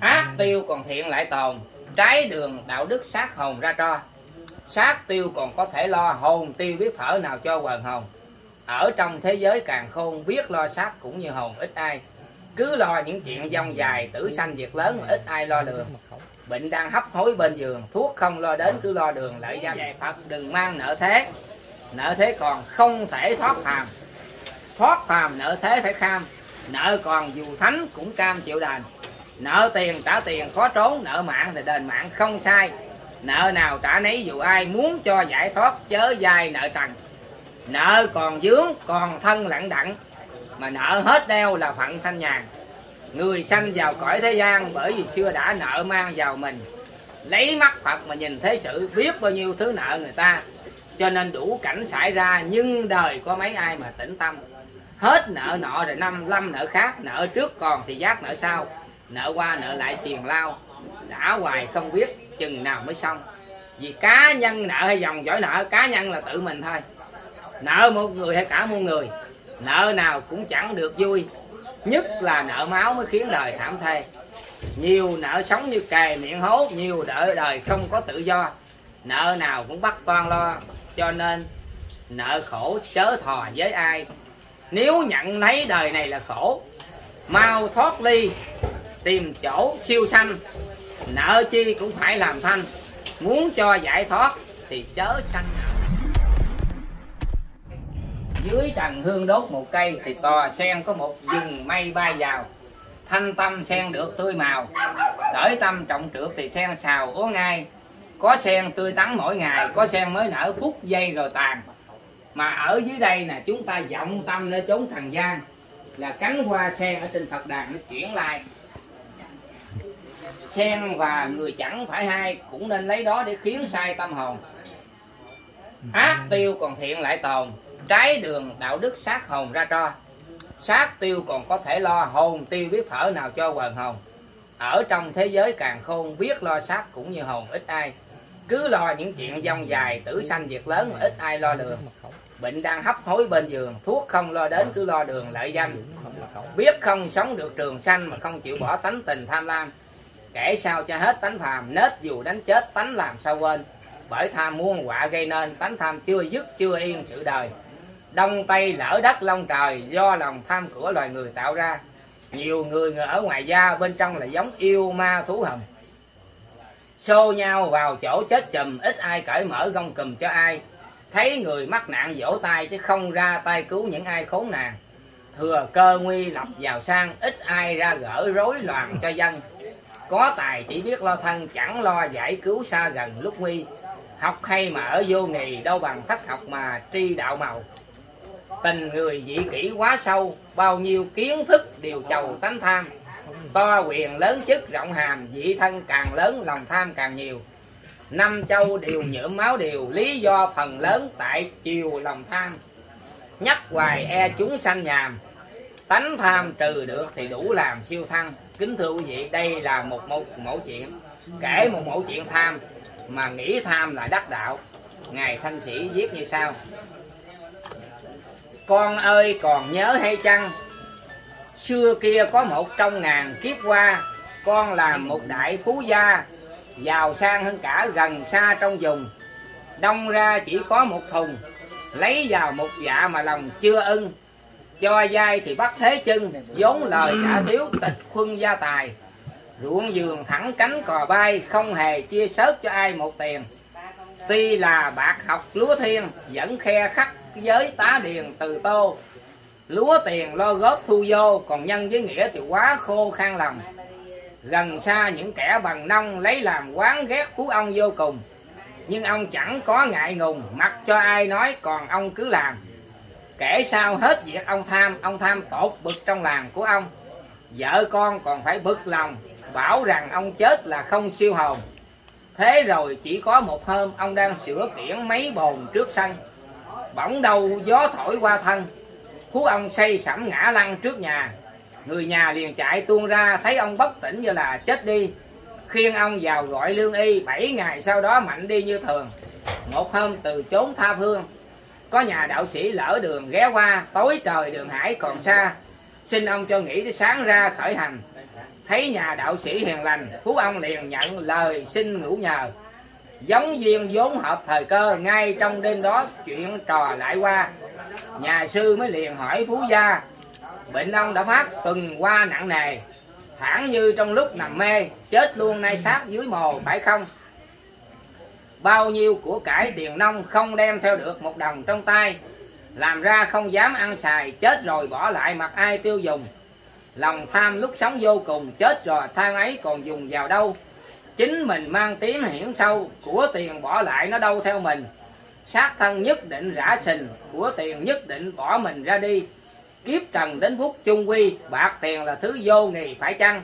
ác tiêu còn thiện lại tồn trái đường đạo đức sát hồn ra cho sát tiêu còn có thể lo hồn tiêu biết thở nào cho quần hồn. Ở trong thế giới càng khôn biết lo sát cũng như hồn ít ai. Cứ lo những chuyện dông dài tử sanh việc lớn mà ít ai lo lường. Bệnh đang hấp hối bên giường thuốc không lo đến cứ lo đường lợi danh phật đừng mang nợ thế. Nợ thế còn không thể thoát phàm. Thoát phàm nợ thế phải kham nợ còn dù thánh cũng cam chịu đền nợ tiền trả tiền khó trốn, nợ mạng thì đền mạng không sai. Nợ nào trả nấy dù ai muốn cho giải thoát, chớ dài nợ trần. Nợ còn dướng, còn thân lặng đặng mà nợ hết đeo là phận thanh nhàn. Người sanh vào cõi thế gian bởi vì xưa đã nợ mang vào mình. Lấy mắt phật mà nhìn thế sự, biết bao nhiêu thứ nợ người ta. Cho nên đủ cảnh xảy ra, nhưng đời có mấy ai mà tĩnh tâm. Hết nợ nọ rồi năm, lâm nợ khác, nợ trước còn thì giác nợ sau nợ qua nợ lại tiền lao. Đã hoài không biết chừng nào mới xong. Vì cá nhân nợ hay dòng dõi nợ, cá nhân là tự mình thôi. Nợ một người hay cả muôn người, nợ nào cũng chẳng được vui. Nhất là nợ máu mới khiến đời thảm thê. Nhiều nợ sống như kề miệng hố, nhiều đợi đời không có tự do. Nợ nào cũng bắt toan lo, cho nên nợ khổ chớ thò với ai. Nếu nhận lấy đời này là khổ, mau thoát ly tìm chỗ siêu sanh. Nợ chi cũng phải làm thanh. Muốn cho giải thoát thì chớ sanh. Dưới trần hương đốt một cây thì tòa sen có một rừng mây bay vào. Thanh tâm sen được tươi màu. Khởi tâm trọng trượt thì sen xào úa ngay có sen tươi tắn mỗi ngày, có sen mới nở phút giây rồi tàn. Mà ở dưới đây là chúng ta vọng tâm lên chốn thần gian. Là cánh hoa sen ở trên phật đàn nó chuyển lại sen và người chẳng phải hai cũng nên lấy đó để khiến sai tâm hồn. Ác tiêu còn thiện lại tồn, trái đường đạo đức sát hồn ra cho sát tiêu còn có thể lo hồn tiêu biết thở nào cho quần hồn. Ở trong thế giới càng khôn, biết lo sát cũng như hồn ít ai. Cứ lo những chuyện dông dài, tử sanh việc lớn mà ít ai lo lường bệnh đang hấp hối bên giường, thuốc không lo đến cứ lo đường, lợi danh. Biết không sống được trường sanh mà không chịu bỏ tánh tình tham lam kể sao cho hết tánh phàm, nết dù đánh chết tánh làm sao quên. Bởi tham muôn họa gây nên, tánh tham chưa dứt, chưa yên sự đời. Đông tây lỡ đất long trời, do lòng tham của loài người tạo ra. Nhiều người ở ngoài da, bên trong là giống yêu ma thú hồng. Xô nhau vào chỗ chết chùm, ít ai cởi mở gông cùm cho ai. Thấy người mắc nạn vỗ tay, chứ không ra tay cứu những ai khốn nạn. Thừa cơ nguy lập vào sang, ít ai ra gỡ rối loạn cho dân có tài chỉ biết lo thân, chẳng lo giải cứu xa gần lúc nguy. Học hay mà ở vô nghì, đâu bằng thất học mà tri đạo màu. Tình người dị kỷ quá sâu, bao nhiêu kiến thức đều chầu tánh tham. To quyền lớn chức rộng hàm, dị thân càng lớn, lòng tham càng nhiều. Năm châu đều nhuộm máu đều, lý do phần lớn tại chiều lòng tham. Nhắc hoài e chúng sanh nhàm tánh tham trừ được thì đủ làm siêu thăng. Kính thưa quý vị đây là một mẫu, mẫu chuyện. Kể một mẫu chuyện tham mà nghĩ tham là đắc đạo. Ngài thanh sĩ viết như sau. Con ơi còn nhớ hay chăng? Xưa kia có một trong ngàn kiếp qua con làm một đại phú gia giàu sang hơn cả gần xa trong vùng. Đông ra chỉ có một thùng lấy vào một dạ mà lòng chưa ưng cho dai thì bắt thế chân vốn lời trả thiếu tịch khuân gia tài. Ruộng giường thẳng cánh cò bay không hề chia sớt cho ai một tiền. Tuy là bạc học lúa thiên vẫn khe khắc giới tá điền từ tô. Lúa tiền lo góp thu vô còn nhân với nghĩa thì quá khô khan lòng. Gần xa những kẻ bằng nông lấy làm quán ghét phú ông vô cùng. Nhưng ông chẳng có ngại ngùng mặc cho ai nói còn ông cứ làm kể sao hết việc ông tham ông tham tột bực trong làng của ông. Vợ con còn phải bực lòng, bảo rằng ông chết là không siêu hồn. Thế rồi chỉ có một hôm ông đang sửa kiển mấy bồn trước sân. Bỗng đầu gió thổi qua thân phú ông say sẩm ngã lăn trước nhà. Người nhà liền chạy tuôn ra, thấy ông bất tỉnh như là chết đi. Khiêng ông vào gọi lương y, bảy ngày sau đó mạnh đi như thường. Một hôm từ chốn tha phương có nhà đạo sĩ lỡ đường ghé qua, tối trời đường hải còn xa. Xin ông cho nghỉ đến sáng ra khởi hành. Thấy nhà đạo sĩ hiền lành, phú ông liền nhận lời xin ngủ nhờ. Giống duyên vốn hợp thời cơ, ngay trong đêm đó chuyện trò lại qua. Nhà sư mới liền hỏi phú gia, bệnh ông đã phát từng qua nặng nề thẳng như trong lúc nằm mê, chết luôn nay sát dưới mồ, phải không? Bao nhiêu của cải tiền nông không đem theo được một đồng trong tay. Làm ra không dám ăn xài, chết rồi bỏ lại mặc ai tiêu dùng. Lòng tham lúc sống vô cùng, chết rồi than ấy còn dùng vào đâu. Chính mình mang tiếng hiển sâu, của tiền bỏ lại nó đâu theo mình. Sát thân nhất định rã sình, của tiền nhất định bỏ mình ra đi. Kiếp trần đến phút chung quy, bạc tiền là thứ vô nghì phải chăng?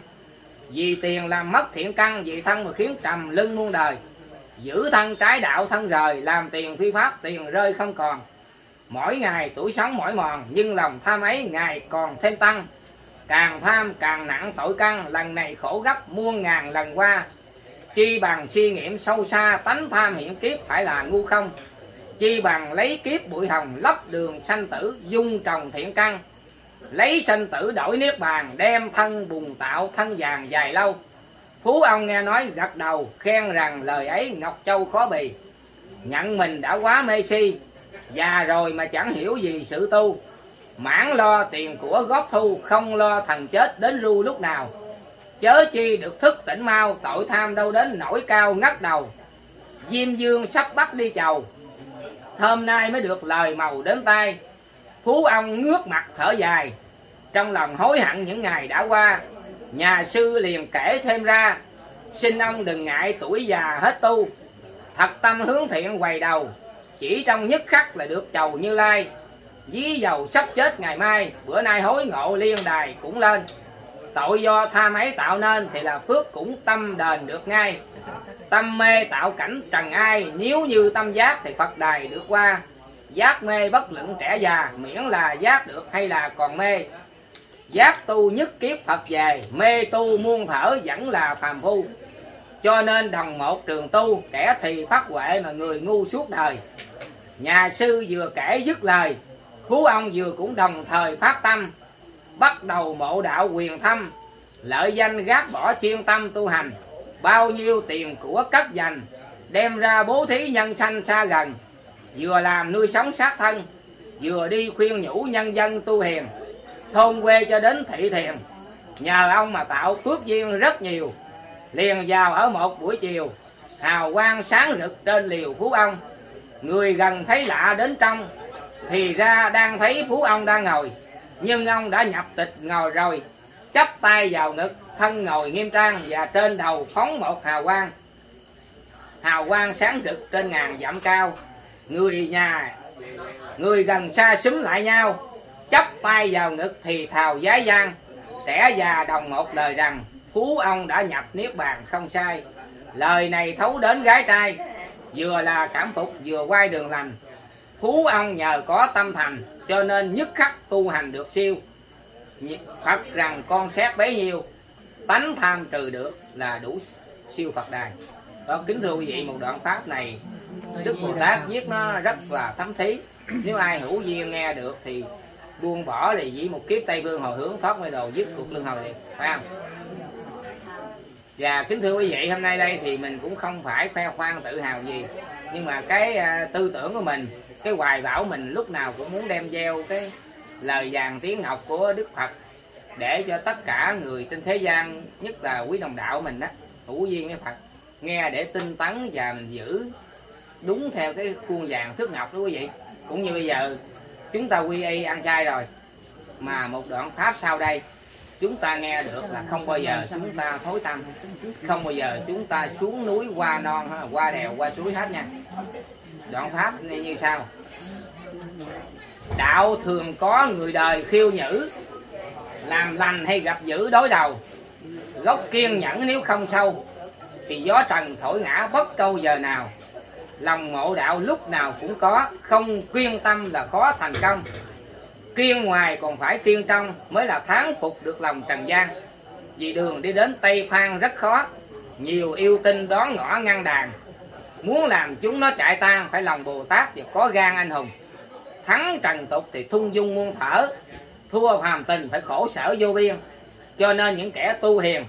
Vì tiền làm mất thiện căn, vì thân mà khiến trầm lưng muôn đời giữ thân trái đạo thân rời, làm tiền phi pháp, tiền rơi không còn. Mỗi ngày tuổi sống mỏi mòn, nhưng lòng tham ấy ngày còn thêm tăng. Càng tham càng nặng tội căn, lần này khổ gấp, muôn ngàn lần qua. Chi bằng suy nghiệm sâu xa, tánh tham hiện kiếp phải là ngu không? Chi bằng lấy kiếp bụi hồng, lấp đường sanh tử, dung trồng thiện căn. Lấy sanh tử đổi niết bàn, đem thân bùng tạo thân vàng dài lâu phú ông nghe nói gật đầu, khen rằng lời ấy ngọc châu khó bì. Nhận mình đã quá mê si, già rồi mà chẳng hiểu gì sự tu. Mãn lo tiền của góp thu, không lo thần chết đến ru lúc nào. Chớ chi được thức tỉnh mau, tội tham đâu đến nổi cao ngất đầu. Diêm dương sắp bắt đi chầu. Hôm nay mới được lời màu đến tay. Phú ông ngước mặt thở dài. Trong lòng hối hận những ngày đã qua nhà sư liền kể thêm ra, xin ông đừng ngại tuổi già hết tu. Thật tâm hướng thiện quầy đầu, chỉ trong nhất khắc là được chầu như lai. Dí dầu sắp chết ngày mai, bữa nay hối ngộ liên đài cũng lên. Tội do tham ấy tạo nên thì là phước cũng tâm đền được ngay. Tâm mê tạo cảnh trần ai, nếu như tâm giác thì phật đài được qua. Giác mê bất luận trẻ già, miễn là giác được hay là còn mê giác tu nhất kiếp phật về mê tu muôn thở vẫn là phàm phu. Cho nên đồng một trường tu, kẻ thì phát huệ mà người ngu suốt đời. Nhà sư vừa kể dứt lời phú ông vừa cũng đồng thời phát tâm. Bắt đầu mộ đạo quyền thâm, lợi danh gác bỏ chuyên tâm tu hành. Bao nhiêu tiền của cất dành, đem ra bố thí nhân sanh xa gần. Vừa làm nuôi sống sát thân, vừa đi khuyên nhủ nhân dân tu hiền thôn quê cho đến thị thiền. Nhờ ông mà tạo phước duyên rất nhiều. Liền vào ở một buổi chiều, hào quang sáng rực trên liều phú ông. Người gần thấy lạ đến trong, thì ra đang thấy phú ông đang ngồi. Nhưng ông đã nhập tịch ngồi rồi, chắp tay vào ngực, thân ngồi nghiêm trang và trên đầu phóng một hào quang. Hào quang sáng rực trên ngàn dặm cao. Người nhà, người gần xa xúm lại nhau chắp tay vào ngực thì thào giái gian. Trẻ già đồng một lời rằng phú ông đã nhập niết bàn không sai. Lời này thấu đến gái trai. Vừa là cảm phục, vừa quay đường lành. Phú ông nhờ có tâm thành, cho nên nhất khắc tu hành được siêu. Phật rằng con xét bấy nhiêu, tánh tham trừ được là đủ siêu Phật đài. Đó, kính thưa quý vị, một đoạn pháp này Đức Bồ Tát viết nó rất là thấm thí. Nếu ai hữu duyên nghe được thì buông bỏ thì dĩ một kiếp tây phương hồi hướng thoát mê đồ dứt cuộc luân hồi. Liền phải không? Và kính thưa quý vị hôm nay đây thì mình cũng không phải khoe khoang tự hào gì. Nhưng mà cái uh, tư tưởng của mình cái hoài bão mình lúc nào cũng muốn đem gieo cái lời vàng tiếng ngọc của đức phật để cho tất cả người trên thế gian nhất là quý đồng đạo mình đó hữu duyên với phật nghe để tinh tấn và mình giữ đúng theo cái khuôn vàng thước ngọc đó quý vị. Cũng như bây giờ chúng ta quy y ăn chay rồi. Mà một đoạn pháp sau đây chúng ta nghe được là không bao giờ chúng ta thối tâm. Không bao giờ chúng ta xuống núi qua non qua đèo qua suối hết nha. Đoạn pháp như, như sau. Đạo thường có người đời khiêu nhữ làm lành hay gặp dữ đối đầu. Gốc kiên nhẫn nếu không sâu thì gió trần thổi ngã bất câu giờ nào lòng ngộ đạo lúc nào cũng có, không kiên tâm là khó thành công. Kiên ngoài còn phải kiên trong mới là thắng phục được lòng trần gian. Vì đường đi đến tây phan rất khó, nhiều yêu tinh đón ngõ ngăn đàn muốn làm chúng nó chạy tan, phải lòng bồ tát và có gan anh hùng. Thắng trần tục thì thung dung muôn thở, thua phàm tình phải khổ sở vô biên. Cho nên những kẻ tu hiền,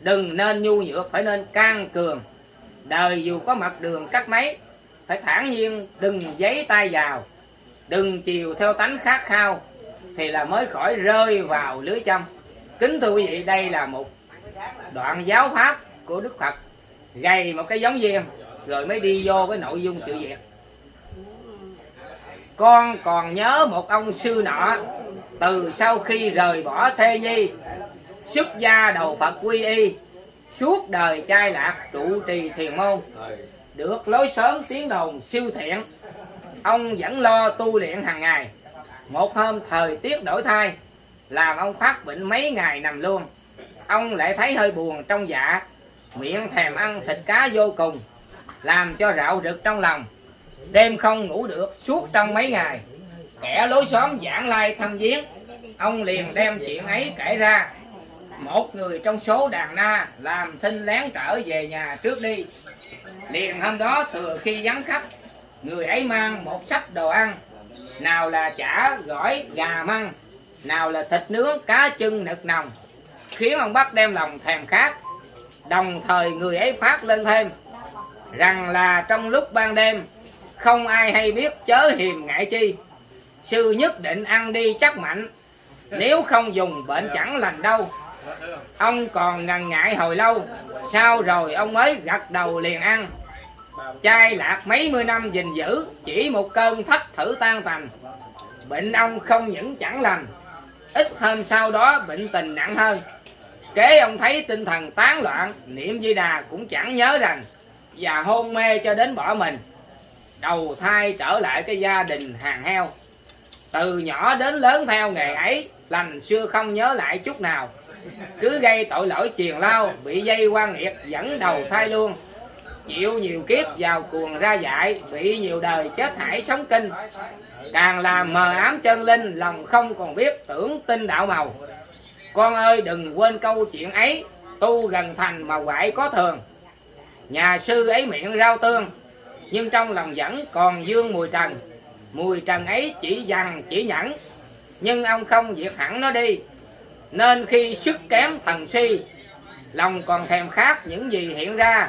đừng nên nhu nhược, phải nên can cường. Đời dù có mặt đường cắt mấy phải thản nhiên, đừng giấy tay vào. Đừng chiều theo tánh khát khao, thì là mới khỏi rơi vào lưới châm. Kính thưa quý vị, đây là một đoạn giáo pháp của đức phật, gầy một cái giống viên rồi mới đi vô cái nội dung sự việc. Con còn nhớ một ông sư nọ, từ sau khi rời bỏ thê nhi, xuất gia đầu phật quy y, suốt đời trai lạc trụ trì thiền môn được lối sớm tiếng đồn, siêu thiện. Ông vẫn lo tu luyện hàng ngày. Một hôm thời tiết đổi thay, làm ông phát bệnh mấy ngày nằm luôn. Ông lại thấy hơi buồn trong dạ miệng thèm ăn thịt cá vô cùng, làm cho rạo rực trong lòng. Đêm không ngủ được suốt trong mấy ngày, kẻ lối xóm giảng lai thăm viếng. Ông liền đem chuyện ấy kể ra. Một người trong số đàn na làm thinh lén trở về nhà trước đi liền hôm đó thừa khi vắng khách, người ấy mang một sách đồ ăn. Nào là chả, gỏi, gà măng, nào là thịt nướng, cá chân, nực nồng khiến ông bắc đem lòng thèm khát. Đồng thời người ấy phát lên thêm rằng là trong lúc ban đêm, không ai hay biết chớ hiềm ngại chi. Sư nhất định ăn đi chắc mạnh nếu không dùng bệnh chẳng lành đâu ông còn ngần ngại hồi lâu. Sau rồi ông mới gật đầu liền ăn. Chai lạc mấy mươi năm gìn giữ, chỉ một cơn thách thử tan tành. Bệnh ông không những chẳng lành, ít hôm sau đó bệnh tình nặng hơn. Kế ông thấy tinh thần tán loạn, niệm di đà cũng chẳng nhớ rằng và hôn mê cho đến bỏ mình. Đầu thai trở lại cái gia đình hàng heo. Từ nhỏ đến lớn theo nghề ấy, lành xưa không nhớ lại chút nào cứ gây tội lỗi triền lao, bị dây quan nghiệt dẫn đầu thai luôn. Chịu nhiều kiếp vào cuồng ra dại, bị nhiều đời chết hải sống kinh. Càng làm mờ ám chân linh, lòng không còn biết tưởng tin đạo màu. Con ơi, đừng quên câu chuyện ấy, tu gần thành mà quại có thường. Nhà sư ấy miệng rau tương, nhưng trong lòng vẫn còn dương mùi trần. Mùi trần ấy chỉ dằn chỉ nhẫn nhưng ông không diệt hẳn nó đi nên khi sức kém thần si, lòng còn thèm khát những gì hiện ra.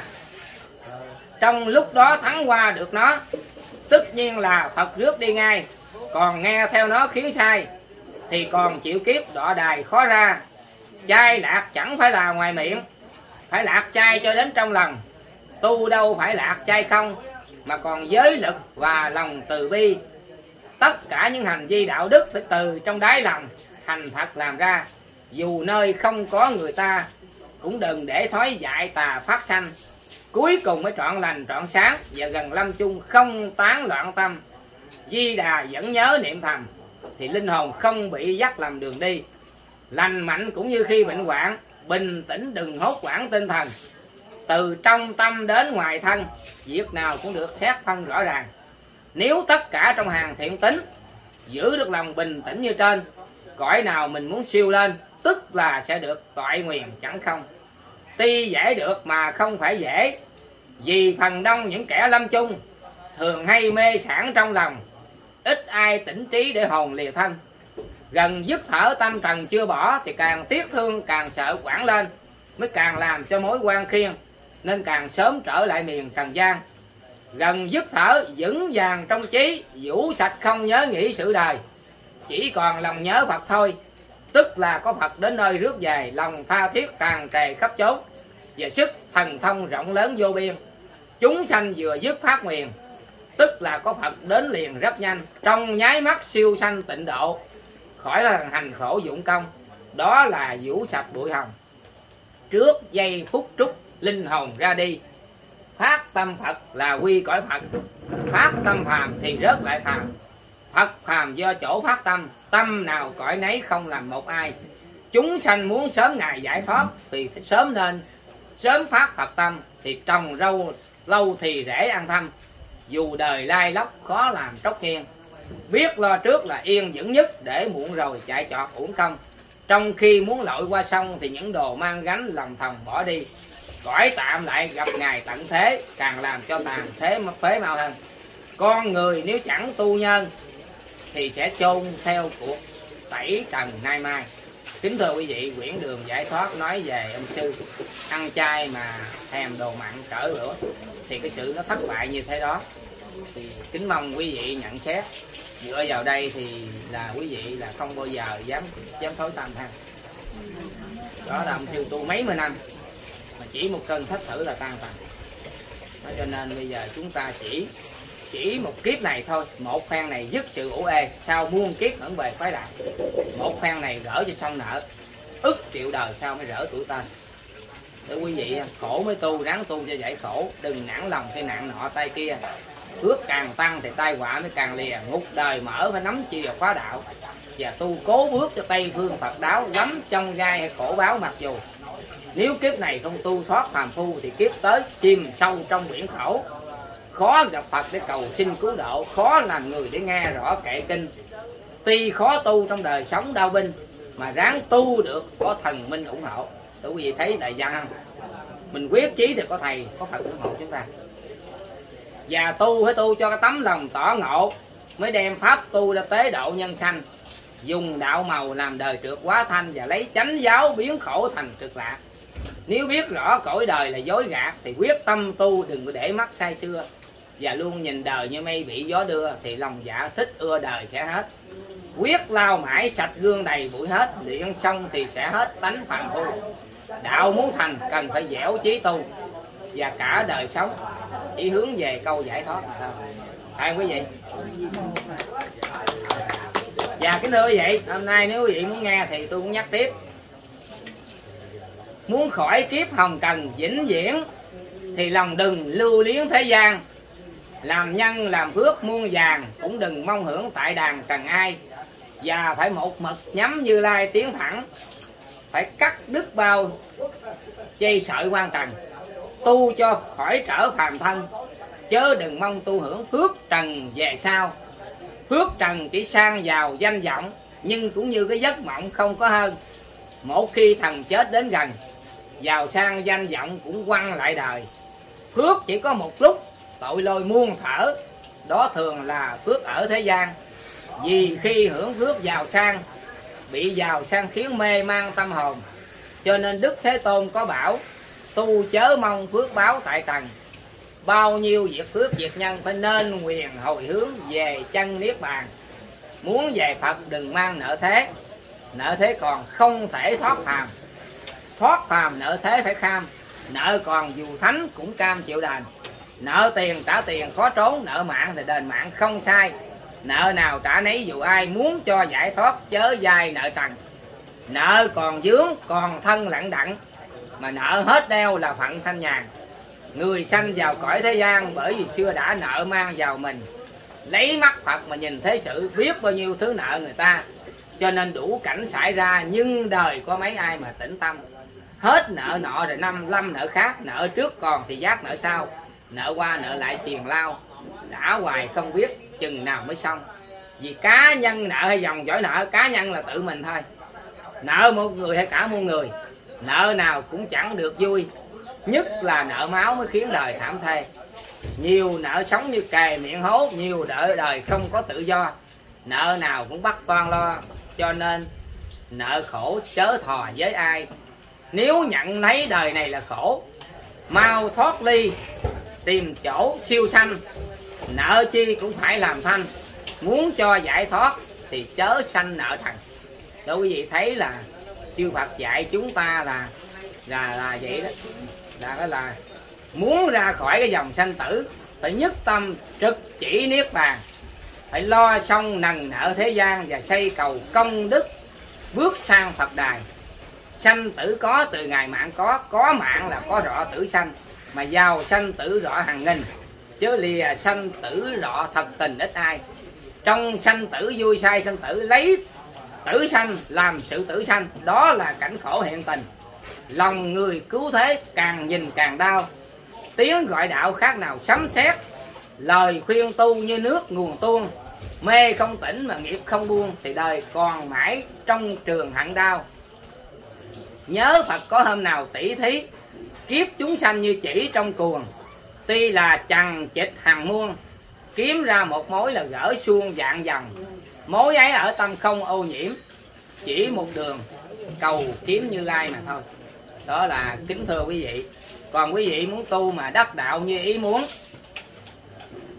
Trong lúc đó thắng qua được nó, tất nhiên là phật rước đi ngay. Còn nghe theo nó khiến sai, thì còn chịu kiếp đọa đài khó ra. Chai lạc chẳng phải là ngoài miệng, phải lạc chai cho đến trong lòng. Tu đâu phải lạc chai không, mà còn giới lực và lòng từ bi. Tất cả những hành vi đạo đức phải từ trong đáy lòng thành thật làm ra dù nơi không có người ta, cũng đừng để thói dại tà phát sanh. Cuối cùng mới trọn lành, trọn sáng và gần lâm chung không tán loạn tâm. Di đà vẫn nhớ niệm thầm, thì linh hồn không bị dắt làm đường đi. Lành mạnh cũng như khi bệnh hoạn, bình tĩnh đừng hốt hoảng tinh thần. Từ trong tâm đến ngoài thân, việc nào cũng được xét phân rõ ràng. Nếu tất cả trong hàng thiện tính, giữ được lòng bình tĩnh như trên, cõi nào mình muốn siêu lên tức là sẽ được tội nguyền chẳng không? Tuy dễ được mà không phải dễ. Vì phần đông những kẻ lâm chung thường hay mê sản trong lòng, ít ai tỉnh trí để hồn lìa thân. Gần dứt thở tâm trần chưa bỏ thì càng tiếc thương càng sợ quản lên, mới càng làm cho mối quan khiên nên càng sớm trở lại miền trần gian. Gần dứt thở vững vàng trong trí, vũ sạch không nhớ nghĩ sự đời, chỉ còn lòng nhớ phật thôi tức là có phật đến nơi rước về, lòng tha thiết tràn trề khắp chốn. Và sức thần thông rộng lớn vô biên. Chúng sanh vừa dứt phát nguyện. Tức là có phật đến liền rất nhanh. Trong nháy mắt siêu sanh tịnh độ. Khỏi là hành khổ dụng công. Đó là vũ sạch bụi hồng. Trước giây phút trúc, linh hồn ra đi. Phát tâm phật là quy cõi phật. Phát tâm phàm thì rớt lại phàm phật phàm do chỗ phát tâm tâm nào cõi nấy không làm một ai. Chúng sanh muốn sớm ngày giải thoát thì phải sớm nên. Sớm phát phật tâm thì trồng râu lâu thì rễ ăn thăm. Dù đời lai lóc khó làm tróc nghiêng. Biết lo trước là yên vững nhất để muộn rồi chạy trọt uổng công. Trong khi muốn lội qua sông thì những đồ mang gánh lòng thòng bỏ đi. Cõi tạm lại gặp ngài tận thế, càng làm cho tàn thế phế mau hơn. Con người nếu chẳng tu nhân thì sẽ chôn theo cuộc tẩy trần nay mai. Kính thưa quý vị, quyển đường giải thoát nói về ông sư. Ăn chay mà thèm đồ mặn cỡ lửa, thì cái sự nó thất bại như thế đó. Thì kính mong quý vị nhận xét. Dựa vào đây thì là quý vị là không bao giờ dám dám thối tam ha đó là ông sư tu mấy mươi năm, mà chỉ một cơn thất thử là tan tành. Cho nên bây giờ chúng ta chỉ chỉ một kiếp này thôi. Một phen này dứt sự ủ ê, sau muôn kiếp vẫn về phái lại một phen này gỡ cho xong nợ, ức triệu đời sau mới rỡ tuổi tên. Để quý vị, khổ mới tu, ráng tu cho giải khổ, đừng nản lòng cái nạn nọ tay kia. Phước càng tăng thì tai họa mới càng lìa, ngục đời mở phải nắm chi vào khóa đạo. Và tu cố bước cho tây phương phật đáo lắm trong gai hay khổ báo mặc dù. Nếu kiếp này không tu thoát phàm phu thì kiếp tới chìm sâu trong biển khổ khó gặp Phật để cầu xin cứu độ, khó làm người để nghe rõ kệ kinh. Tuy khó tu trong đời sống đau binh, mà ráng tu được, có thần minh ủng hộ. Tụi quý vị thấy đại gia không mình quyết chí thì có thầy, có Phật ủng hộ chúng ta. Và tu phải tu cho cái tấm lòng tỏ ngộ, mới đem pháp tu ra tế độ nhân sanh. Dùng đạo màu làm đời trượt quá thanh và lấy chánh giáo biến khổ thành cực lạc. Nếu biết rõ cõi đời là dối gạt thì quyết tâm tu đừng có để mắt sai xưa và luôn nhìn đời như mây bị gió đưa, thì lòng dạ thích ưa đời sẽ hết. Quyết lao mãi sạch gương đầy bụi hết, luyện xong thì sẽ hết tánh phàm phu. Đạo muốn thành cần phải dẻo chí tu, và cả đời sống. Chỉ hướng về câu giải thoát là sao hai à, quý vị. Và kính thưa quý vị, hôm nay nếu quý vị muốn nghe thì tôi cũng nhắc tiếp. Muốn khỏi kiếp hồng trần vĩnh viễn, thì lòng đừng lưu liếng thế gian làm nhân, làm phước, muôn vàng, cũng đừng mong hưởng tại đàn cần ai. Và phải một mực nhắm như lai tiến thẳng. Phải cắt đứt bao dây sợi quan trần. Tu cho khỏi trở phàm thân. Chớ đừng mong tu hưởng phước trần về sau. Phước trần chỉ sang giàu danh vọng, nhưng cũng như cái giấc mộng không có hơn. Một khi thần chết đến gần giàu sang danh vọng cũng quăng lại đời. Phước chỉ có một lúc tội lôi muôn thở, đó thường là phước ở thế gian. Vì khi hưởng phước giàu sang, bị giàu sang khiến mê mang tâm hồn. Cho nên đức thế tôn có bảo, tu chớ mong phước báo tại tầng. Bao nhiêu việc phước việc nhân phải nên quyền hồi hướng về chân niết bàn. Muốn về phật đừng mang nợ thế nợ thế còn không thể thoát phàm. Thoát phàm nợ thế phải kham, nợ còn dù thánh cũng cam chịu đành nợ tiền trả tiền, khó trốn. Nợ mạng thì đền mạng, không sai. Nợ nào trả nấy, dù ai muốn cho giải thoát, chớ dài nợ trần. Nợ còn dướng, còn thân lặng đặng mà nợ hết đeo là phận thanh nhàn. Người sanh vào cõi thế gian bởi vì xưa đã nợ mang vào mình. Lấy mắt phật mà nhìn thế sự, biết bao nhiêu thứ nợ người ta. Cho nên đủ cảnh xảy ra, nhưng đời có mấy ai mà tĩnh tâm. Hết nợ nọ rồi năm, lâm nợ khác, nợ trước còn thì giác nợ sau nợ qua nợ lại tiền lao. Đã hoài không biết, chừng nào mới xong. Vì cá nhân nợ hay dòng dõi nợ, cá nhân là tự mình thôi. Nợ một người hay cả muôn người, nợ nào cũng chẳng được vui. Nhất là nợ máu mới khiến đời thảm thê. Nhiều nợ sống như kề miệng hố, nhiều nợ đời không có tự do. Nợ nào cũng bắt con lo, cho nên nợ khổ chớ thò với ai. Nếu nhận lấy đời này là khổ, mau thoát ly tìm chỗ siêu sanh. Nợ chi cũng phải làm thanh. Muốn cho giải thoát thì chớ sanh nợ thần đó quý vị thấy là chư Phật dạy chúng ta là là là vậy đó. Là cái là muốn ra khỏi cái dòng sanh tử, phải nhất tâm trực chỉ niết bàn. Phải lo xong nần nợ thế gian và xây cầu công đức, bước sang Phật đài. Sanh tử có, từ ngày mạng có có mạng là có rõ tử sanh mà giàu sanh tử rõ hàng nghìn chứ lìa sanh tử rõ thật tình ít ai trong sanh tử vui sai sanh tử, lấy tử sanh làm sự tử sanh, đó là cảnh khổ hiện tình. Lòng người cứu thế càng nhìn càng đau, tiếng gọi đạo khác nào sấm sét. Lời khuyên tu như nước nguồn tuôn, mê không tỉnh mà nghiệp không buông, thì đời còn mãi trong trường hận đau. Nhớ phật có hôm nào tỷ thí kiếp chúng sanh như chỉ trong cuồng, tuy là chằng chịch hàng muôn, kiếm ra một mối là gỡ xuông dạng dần mối ấy ở tâm không ô nhiễm, chỉ một đường, cầu kiếm như lai mà thôi. Đó là kính thưa quý vị. Còn quý vị muốn tu mà đắc đạo như ý muốn,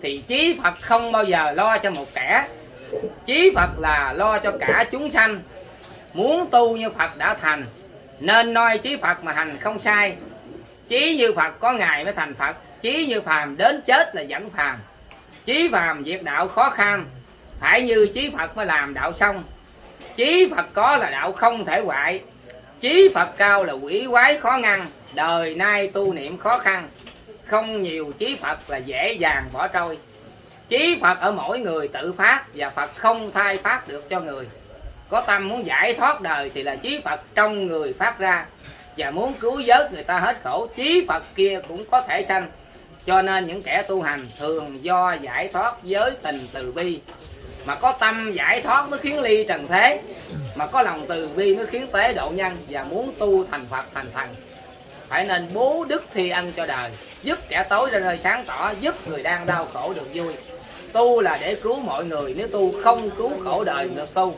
thì chí phật không bao giờ lo cho một kẻ. Chí phật là lo cho cả chúng sanh. Muốn tu như phật đã thành, nên noi chí phật mà hành không sai chí như phật có ngày mới thành phật. Chí như phàm đến chết là vẫn phàm. Chí phàm việc đạo khó khăn, phải như chí phật mới làm đạo xong. Chí phật có là đạo không thể hoại. Chí phật cao là quỷ quái khó ngăn, đời nay tu niệm khó khăn. Không nhiều chí phật là dễ dàng bỏ trôi. Chí phật ở mỗi người tự phát và phật không thay phát được cho người. Có tâm muốn giải thoát đời thì là chí phật trong người phát ra và muốn cứu vớt người ta hết khổ, chí phật kia cũng có thể sanh. Cho nên những kẻ tu hành thường do giải thoát giới tình từ bi. Mà có tâm giải thoát mới khiến ly trần thế. Mà có lòng từ bi mới khiến tế độ nhân và muốn tu thành phật thành thần. Phải nên bố đức thi ân cho đời, giúp kẻ tối ra nơi sáng tỏ, giúp người đang đau khổ được vui. Tu là để cứu mọi người, nếu tu không cứu khổ đời được tu.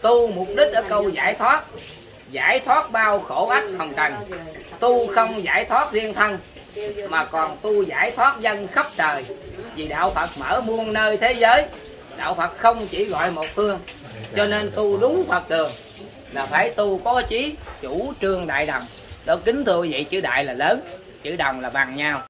Tu mục đích ở câu giải thoát giải thoát bao khổ ách hồng trần. Tu không giải thoát riêng thân, mà còn tu giải thoát dân khắp trời. Vì đạo phật mở muôn nơi thế giới, đạo phật không chỉ gọi một phương. Cho nên tu đúng phật đường là phải tu có chí chủ trương đại đồng đó kính thưa vậy chữ đại là lớn, chữ đồng là bằng nhau.